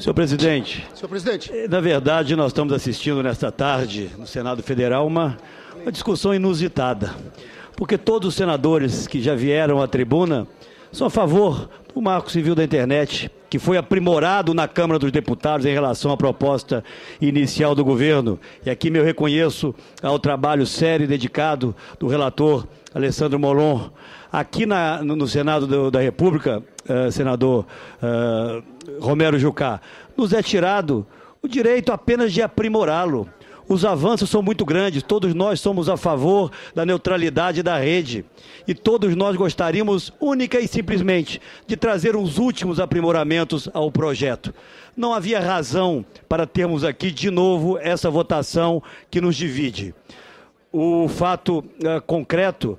Senhor presidente. Senhor presidente. Na verdade, nós estamos assistindo nesta tarde, no Senado Federal, uma, uma discussão inusitada. Porque todos os senadores que já vieram à tribuna são a favor do marco civil da internet, que foi aprimorado na Câmara dos Deputados em relação à proposta inicial do governo. E aqui me reconheço ao trabalho sério e dedicado do relator Alessandro Molon. Aqui na, no Senado do, da República, uh, senador uh, Romero Jucá, nos é tirado o direito apenas de aprimorá-lo. Os avanços são muito grandes, todos nós somos a favor da neutralidade da rede. E todos nós gostaríamos, única e simplesmente, de trazer os últimos aprimoramentos ao projeto. Não havia razão para termos aqui de novo essa votação que nos divide. O fato uh, concreto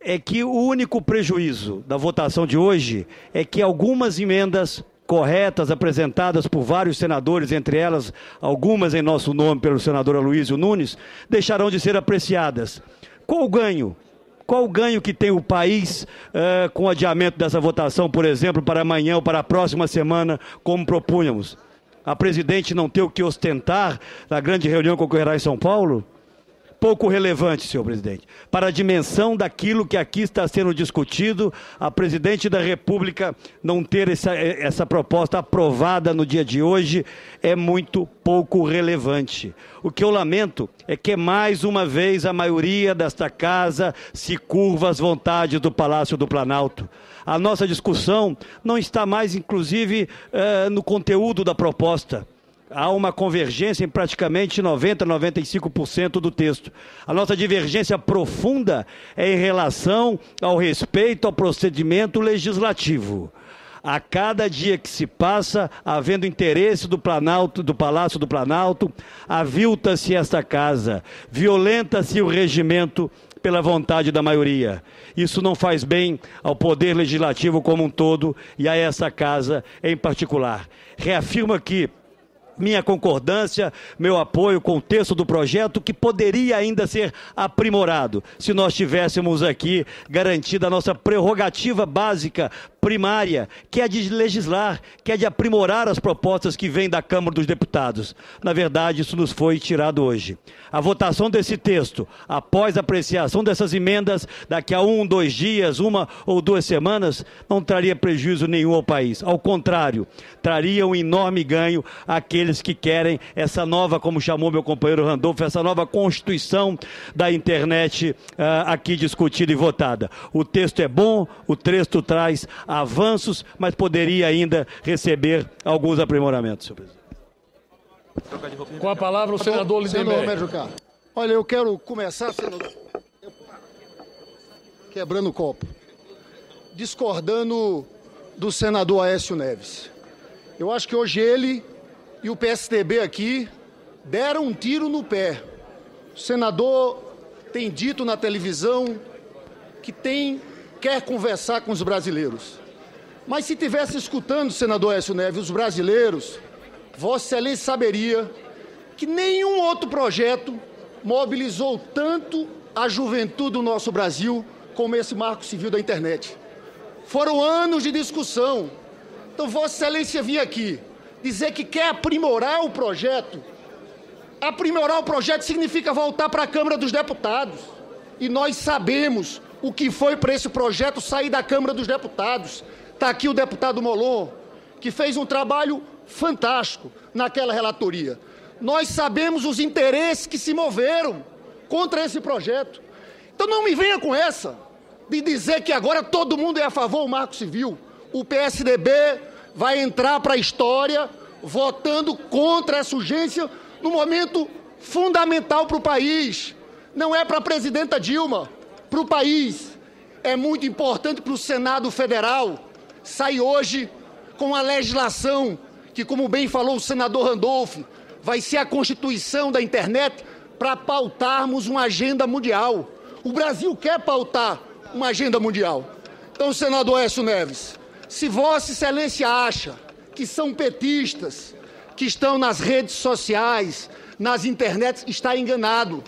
é que o único prejuízo da votação de hoje é que algumas emendas corretas apresentadas por vários senadores, entre elas algumas em nosso nome pelo senador Aloysio Nunes, deixarão de ser apreciadas. Qual o ganho? Qual o ganho que tem o país uh, com o adiamento dessa votação, por exemplo, para amanhã ou para a próxima semana, como propunhamos? A presidente não ter o que ostentar na grande reunião que ocorrerá em São Paulo? Pouco relevante, senhor presidente. Para a dimensão daquilo que aqui está sendo discutido, a presidente da República não ter essa, essa proposta aprovada no dia de hoje é muito pouco relevante. O que eu lamento é que mais uma vez a maioria desta casa se curva às vontades do Palácio do Planalto. A nossa discussão não está mais, inclusive, eh, no conteúdo da proposta há uma convergência em praticamente 90, 95% do texto. A nossa divergência profunda é em relação ao respeito ao procedimento legislativo. A cada dia que se passa, havendo interesse do Planalto, do Palácio do Planalto, avilta-se esta casa, violenta-se o regimento pela vontade da maioria. Isso não faz bem ao poder legislativo como um todo e a essa casa em particular. Reafirmo aqui minha concordância, meu apoio com o texto do projeto que poderia ainda ser aprimorado se nós tivéssemos aqui garantida a nossa prerrogativa básica primária, que é de legislar, que é de aprimorar as propostas que vêm da Câmara dos Deputados. Na verdade, isso nos foi tirado hoje. A votação desse texto, após a apreciação dessas emendas, daqui a um, dois dias, uma ou duas semanas, não traria prejuízo nenhum ao país. Ao contrário, traria um enorme ganho àqueles que querem essa nova, como chamou meu companheiro Randolfo, essa nova Constituição da internet uh, aqui discutida e votada. O texto é bom, o texto traz avanços, mas poderia ainda receber alguns aprimoramentos, senhor presidente. Com a palavra o senador Lindenberg. Olha, eu quero começar, senador, quebrando o copo, discordando do senador Aécio Neves. Eu acho que hoje ele e o PSDB aqui deram um tiro no pé. O senador tem dito na televisão que tem quer conversar com os brasileiros. Mas se tivesse escutando, senador Écio Neves, os brasileiros, Vossa Excelência saberia que nenhum outro projeto mobilizou tanto a juventude do nosso Brasil como esse marco civil da internet. Foram anos de discussão. Então, Vossa Excelência vir aqui dizer que quer aprimorar o projeto. Aprimorar o projeto significa voltar para a Câmara dos Deputados. E nós sabemos o que foi para esse projeto sair da Câmara dos Deputados. Está aqui o deputado Molon, que fez um trabalho fantástico naquela relatoria. Nós sabemos os interesses que se moveram contra esse projeto. Então não me venha com essa de dizer que agora todo mundo é a favor do Marco Civil. O PSDB vai entrar para a história votando contra essa urgência no momento fundamental para o país. Não é para a presidenta Dilma, para o país. É muito importante para o Senado Federal sai hoje com a legislação que, como bem falou o senador Randolph, vai ser a constituição da internet para pautarmos uma agenda mundial. O Brasil quer pautar uma agenda mundial. Então, senador Écio Neves, se Vossa Excelência acha que são petistas que estão nas redes sociais, nas internets, está enganado.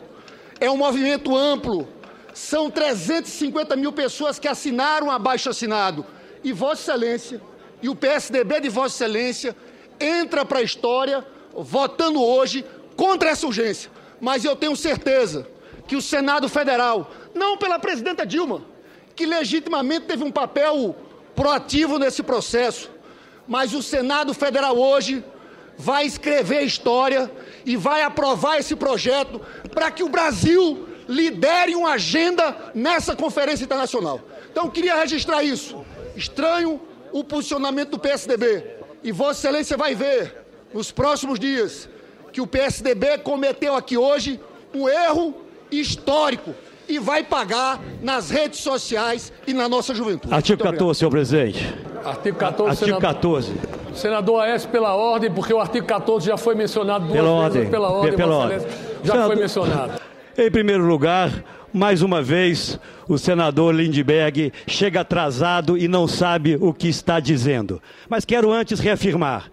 É um movimento amplo. São 350 mil pessoas que assinaram abaixo assinado e Vossa Excelência, e o PSDB de Vossa Excelência, entra para a história votando hoje contra essa urgência. Mas eu tenho certeza que o Senado Federal, não pela presidenta Dilma, que legitimamente teve um papel proativo nesse processo, mas o Senado Federal hoje vai escrever a história e vai aprovar esse projeto para que o Brasil lidere uma agenda nessa conferência internacional. Então, queria registrar isso. Estranho o posicionamento do PSDB. E Vossa Excelência vai ver nos próximos dias que o PSDB cometeu aqui hoje um erro histórico e vai pagar nas redes sociais e na nossa juventude. Artigo 14, senhor presidente. Artigo 14, Artigo senador, 14. senador Aécio, pela ordem, porque o artigo 14 já foi mencionado duas Pela vezes, ordem. pela ordem, Pela ordem. Já Senador- foi mencionado. Em primeiro lugar, mais uma vez, o senador Lindbergh chega atrasado e não sabe o que está dizendo. Mas quero antes reafirmar: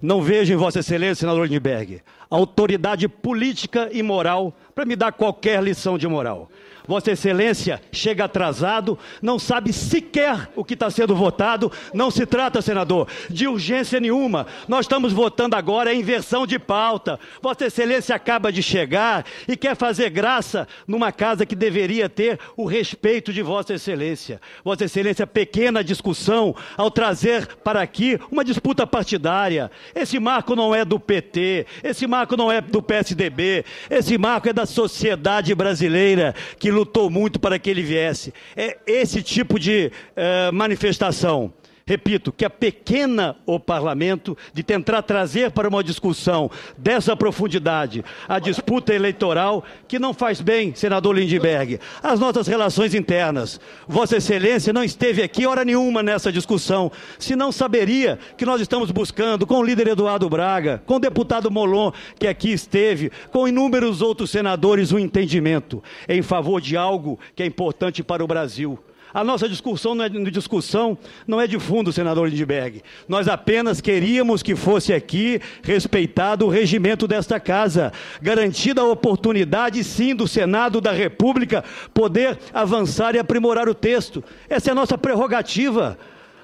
não vejo em Vossa Excelência, senador Lindbergh, autoridade política e moral para me dar qualquer lição de moral. Vossa Excelência chega atrasado, não sabe sequer o que está sendo votado. Não se trata, senador, de urgência nenhuma. Nós estamos votando agora em inversão de pauta. Vossa Excelência acaba de chegar e quer fazer graça numa casa que deveria ter o respeito de Vossa Excelência. Vossa Excelência, pequena discussão ao trazer para aqui uma disputa partidária. Esse marco não é do PT, esse marco não é do PSDB, esse marco é da sociedade brasileira que lutou muito para que ele viesse. É esse tipo de eh, manifestação. Repito, que é pequena o parlamento de tentar trazer para uma discussão dessa profundidade a disputa eleitoral que não faz bem, senador Lindbergh, às nossas relações internas. Vossa Excelência não esteve aqui hora nenhuma nessa discussão, se não saberia que nós estamos buscando com o líder Eduardo Braga, com o deputado Molon, que aqui esteve, com inúmeros outros senadores, um entendimento em favor de algo que é importante para o Brasil. A nossa discussão não é discussão, não é de fundo, senador Lindbergh. Nós apenas queríamos que fosse aqui respeitado o regimento desta casa, garantida a oportunidade, sim, do Senado da República poder avançar e aprimorar o texto. Essa é a nossa prerrogativa.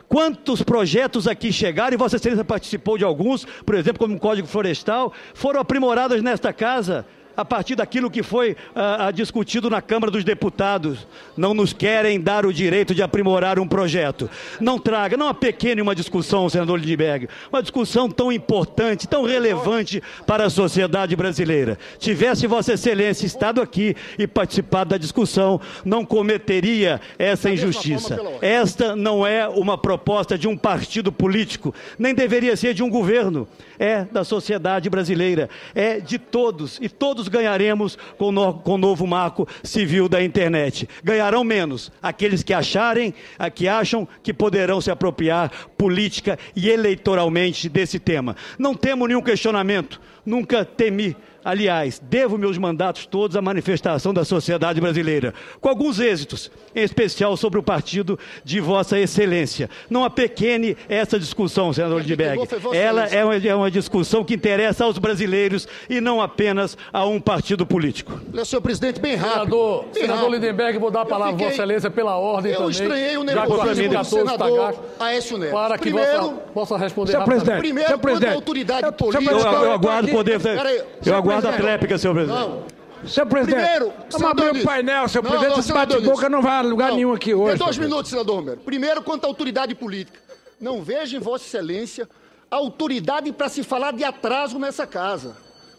Quantos projetos aqui chegaram, e Vossa Excelência participou de alguns, por exemplo, como o Código Florestal, foram aprimorados nesta casa a partir daquilo que foi ah, discutido na Câmara dos Deputados. Não nos querem dar o direito de aprimorar um projeto. Não traga, não apequene uma discussão, senador Lindbergh, uma discussão tão importante, tão relevante para a sociedade brasileira. Tivesse Vossa Excelência estado aqui e participado da discussão, não cometeria essa injustiça. Esta não é uma proposta de um partido político, nem deveria ser de um governo. É da sociedade brasileira, é de todos, e todos ganharemos com o, no, com o novo marco civil da internet. Ganharão menos aqueles que acharem, que acham que poderão se apropriar política e eleitoralmente desse tema. Não temo nenhum questionamento, nunca temi. Aliás, devo meus mandatos todos à manifestação da sociedade brasileira, com alguns êxitos, em especial sobre o partido de Vossa Excelência. Não apequene essa discussão, senador Lindbergh. Ela é uma, é uma discussão que interessa aos brasileiros e não apenas a um partido político. Senhor presidente, bem rápido. Senador, bem senador rápido. Lindenberg, vou dar a palavra fiquei- a Vossa Excelência pela ordem Eu também. estranhei o nervosismo do 14 está senador Aécio Neves. para que Primeiro- vossa, possa responder Senhor presidente, Primeiro, senhor presidente, autoridade eu- senhor política- Eu, eu aguardo poder. Peraí, Eu aguardo a presidente. tréplica, senhor presidente. Não. senhor presidente, Primeiro, vamos abrir o Ulisses. painel, senhor Não, presidente, não, esse bate-boca não vai a lugar Não. nenhum aqui Tem hoje. dois senhor minutos, senador Romero. Primeiro, quanto à autoridade política. Não vejo em Vossa Excelência autoridade para se falar de atraso nessa casa.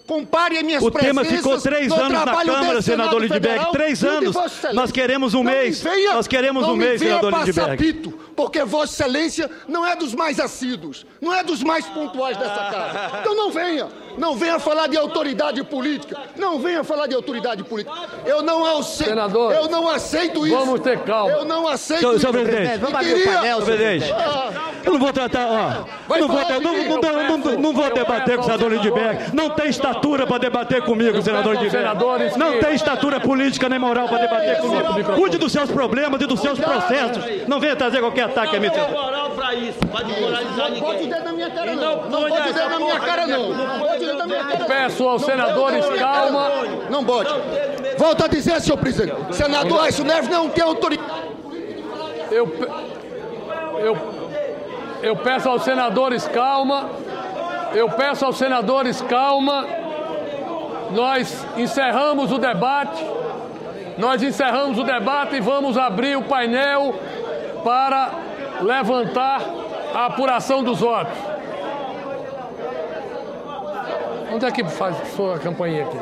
Compare as minhas O tema ficou três no anos na trabalho Câmara, desse senador Senado Lindbergh. Três anos. Nós queremos um Não me mês. venha- Nós queremos não um me mês, venha senador passar Lindbergh. pito, porque Vossa Excelência não é dos mais assíduos, não é dos mais pontuais dessa casa. Então não venha, não venha falar de autoridade política, não venha falar de autoridade política. Eu não aceito, Senador, eu não aceito isso. vamos ter calma. Eu não aceito Senhor, isso. senhor presidente. Vamos abrir o painel, Senhor presidente. Eu não vou tratar, ó. Não vou, de não, não, não, não- não vou debater com o senador Lindbergh. Não tem estatura para debater comigo, senador Lindbergh. Não tem estatura política nem moral para debater comigo. Cuide dos seus problemas e dos seus processos. Não venha trazer qualquer ataque a mim, senador. Pra isso, pra desmoralizar Não pode ninguém. dizer na minha cara, não. não Não pode dizer na minha cara, não. Não pode dizer na minha cara. não. Peço aos senadores calma. não. Pode. Volto a dizer, senhor presidente. Senador Aécio Neves não tem autoridade. Eu, eu peço aos senadores calma. eu peço aos senadores calma. Nós encerramos o debate. Nós encerramos o debate e vamos abrir o painel para levantar a apuração dos votos. Onde é que faz sua campanha aqui?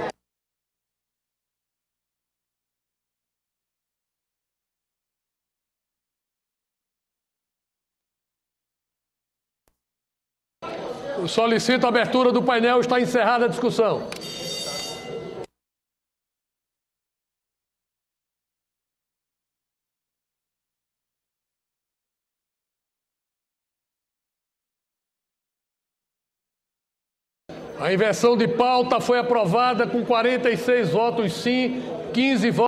Eu solicito a abertura do painel. Está encerrada a discussão. A inversão de pauta foi aprovada com 46 votos sim, 15 votos.